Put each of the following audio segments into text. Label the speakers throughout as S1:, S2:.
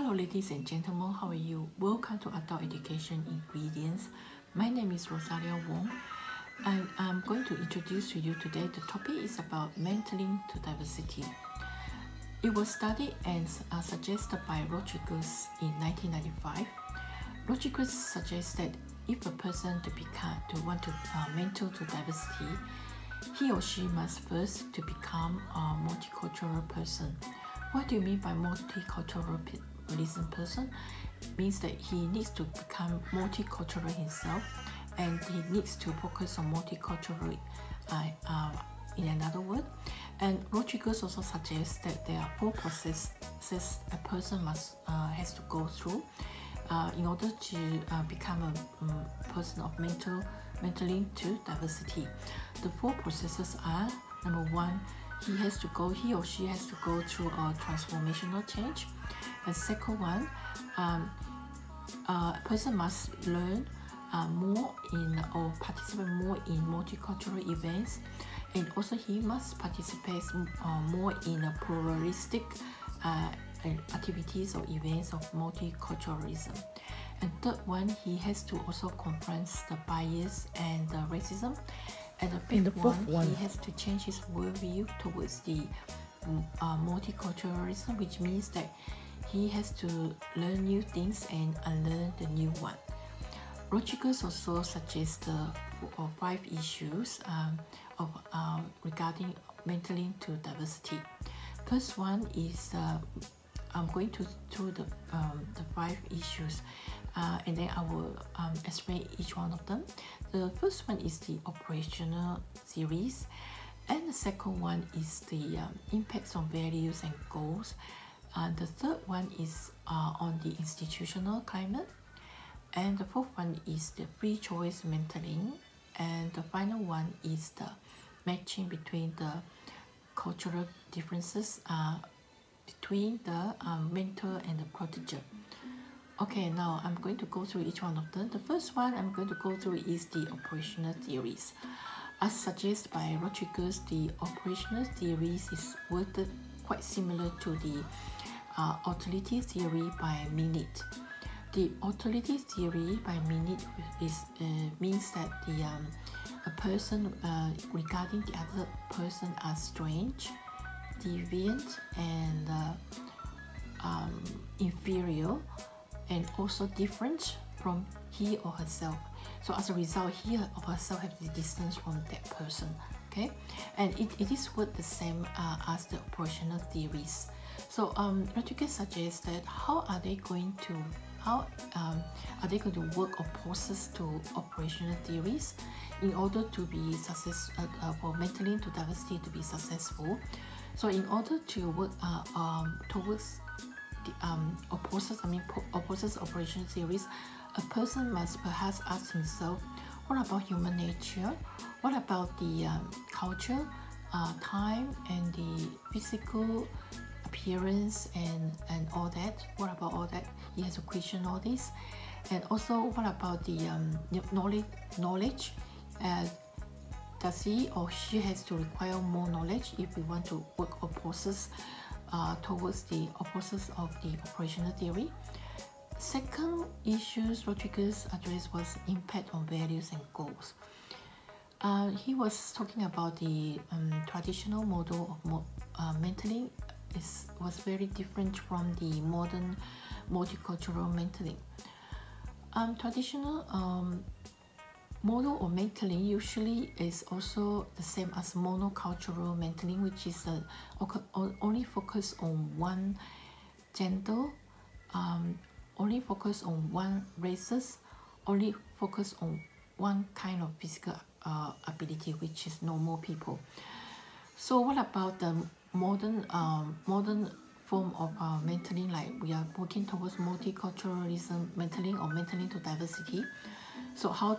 S1: Hello ladies and gentlemen, how are you? Welcome to Adult Education Ingredients. My name is Rosalia Wong and I'm going to introduce to you today the topic is about mentoring to diversity. It was studied and uh, suggested by Rodriguez in 1995. Rodriguez suggests that if a person to become to want to uh, mentor to diversity, he or she must first to become a multicultural person. What do you mean by multiculturalism person? It means that he needs to become multicultural himself and he needs to focus on multicultural uh, uh, in another word. And Rodriguez also suggests that there are four processes a person must uh, has to go through uh, in order to uh, become a um, person of mental mentoring to diversity. The four processes are number one, he has to go, he or she has to go through a transformational change. And second one, um, a person must learn uh, more in or participate more in multicultural events and also he must participate uh, more in a pluralistic uh, activities or events of multiculturalism. And third one, he has to also confront the bias and the racism. And the fifth the one, one, he has to change his worldview towards the mm, uh, multiculturalism, which means that he has to learn new things and unlearn the new one. Rodriguez also suggests the uh, five issues um, of um, regarding mentoring to diversity. First one is uh, I'm going to through the um, the five issues, uh, and then I will um, explain each one of them. The first one is the operational series, and the second one is the um, impacts on values and goals. And the third one is uh, on the institutional climate, and the fourth one is the free choice mentoring, and the final one is the matching between the cultural differences uh, between the um, mentor and the protege. Okay, now I'm going to go through each one of them. The first one I'm going to go through is the operational theories. As suggested by Rodriguez, the operational theories is worded quite similar to the uh, authority theory by Minnitt. The authority theory by Minnitt is uh, means that the um, a person uh, regarding the other person as strange, deviant, and uh, um, inferior, and also different from he or herself. So as a result, he or herself have the distance from that person. Okay, and it, it is worth the same uh, as the operational theories. So um, Rodriguez suggests that how are they going to how um, are they going to work or process to operational theories in order to be success uh, uh, for mentoring to diversity to be successful so in order to work uh, um, towards um, process I mean or process operational theories a person must perhaps ask himself what about human nature? What about the um, culture uh, time and the physical appearance and and all that? What about all that? He has to question all this. And also what about the um, knowledge knowledge? Uh, does he or she has to require more knowledge if we want to work or process uh, towards the process of the operational theory second issues Rodriguez addressed was impact on values and goals uh, he was talking about the um, traditional model of uh, mentoring is, was very different from the modern multicultural mentoring. Um, traditional um, model or mentoring usually is also the same as monocultural mentoring, which is a, only focus on one gender, um, only focus on one races, only focus on one kind of physical uh, ability, which is normal people. So what about the modern um, modern form of uh, mentoring like we are working towards multiculturalism mentoring or mentoring to diversity so how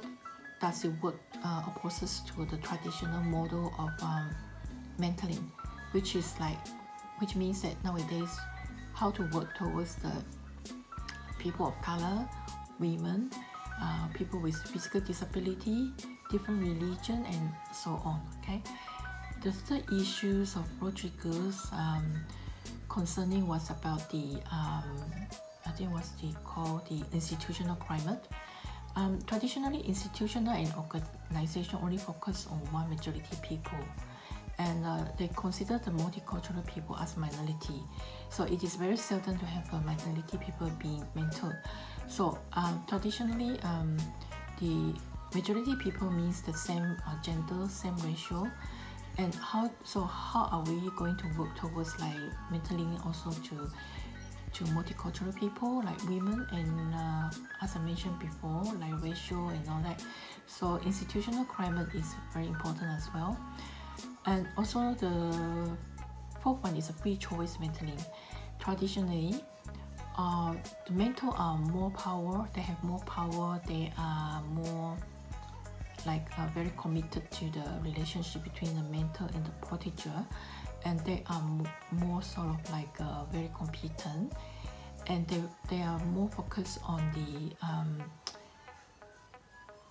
S1: does it work uh, opposed to the traditional model of um, mentoring which is like which means that nowadays how to work towards the people of color women uh, people with physical disability different religion and so on okay the third issues of Rodriguez um, concerning was about the um, I think what's the called the institutional climate. Um, traditionally, institutional and organization only focus on one majority people and uh, they consider the multicultural people as minority. So it is very seldom to have a minority people being mentored. So um, traditionally, um, the majority people means the same uh, gender, same ratio, and how so how are we going to work towards like mentoring also to to multicultural people like women and uh, as I mentioned before like racial and all that. So institutional climate is very important as well. And also the fourth one is a free choice mentoring. Traditionally uh, the mentor are more power they have more power they are more like uh, very committed to the relationship between the mentor and the protege and they are more sort of like uh, very competent and they, they are more focused on the um,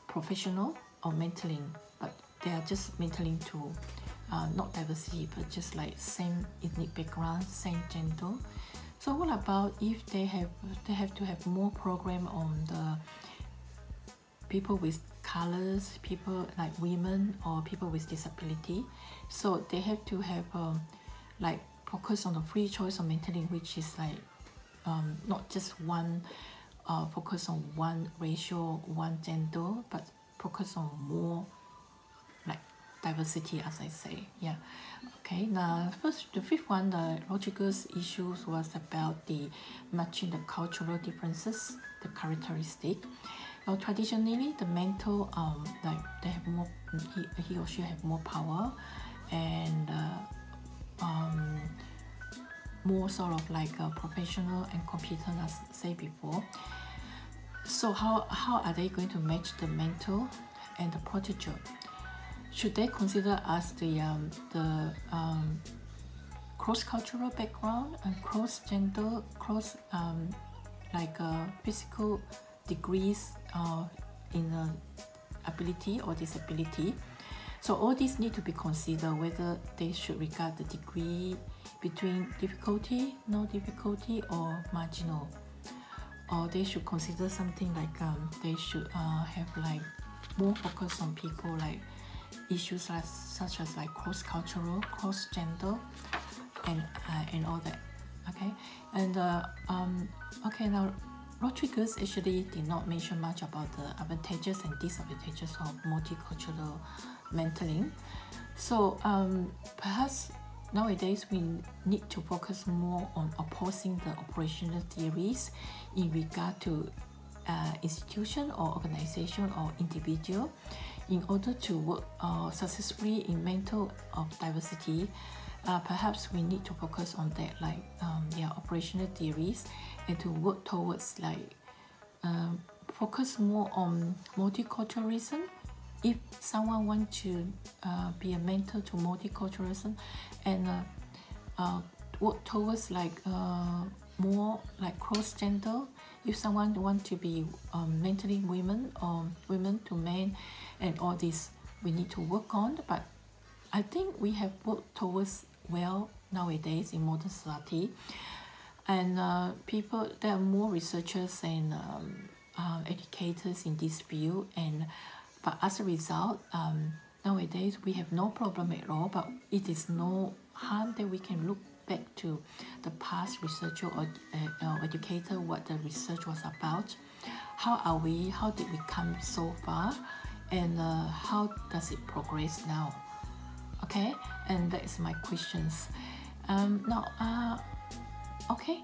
S1: professional or mentoring but they are just mentoring to uh, not diversity but just like same ethnic background same gender. So what about if they have they have to have more program on the people with colors people like women or people with disability. So they have to have um, like focus on the free choice of mentoring which is like um, not just one uh, focus on one racial, one gender but focus on more like diversity as I say. Yeah. Okay now first the fifth one the logical issues was about the matching the cultural differences the characteristic traditionally the mentor um like they have more he, he or she have more power and uh, um more sort of like a professional and competent as say before. So how how are they going to match the mentor and the protege should they consider as the um, the um, cross-cultural background and cross-gender cross um, like uh, physical degrees uh, in uh, ability or disability so all these need to be considered whether they should regard the degree between difficulty, no difficulty or marginal. Or they should consider something like um, they should uh, have like more focus on people like issues such as like cross-cultural, cross-gender and, uh, and all that. Okay, and uh, um, okay now Rodriguez actually did not mention much about the advantages and disadvantages of multicultural mentoring. So um, perhaps nowadays we need to focus more on opposing the operational theories in regard to uh, institution or organization or individual in order to work uh, successfully in mental of diversity uh, perhaps we need to focus on that like um, yeah operational theories and to work towards like um, focus more on multiculturalism. If someone wants to uh, be a mentor to multiculturalism and uh, uh, work towards like uh, more like cross gender if someone want to be um, mentoring women or women to men and all this we need to work on but I think we have worked towards well nowadays in modern society. And uh, people there are more researchers and um, uh, educators in this field and but as a result um, nowadays we have no problem at all but it is no harm that we can look back to the past researcher or uh, educator what the research was about. How are we? How did we come so far? And uh, how does it progress now okay and that is my questions. Um, now uh, okay.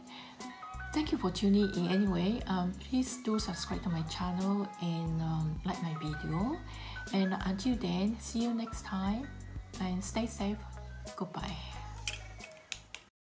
S1: Thank you for tuning in anyway. Um, please do subscribe to my channel and um, like my video. And until then see you next time. And stay safe. Goodbye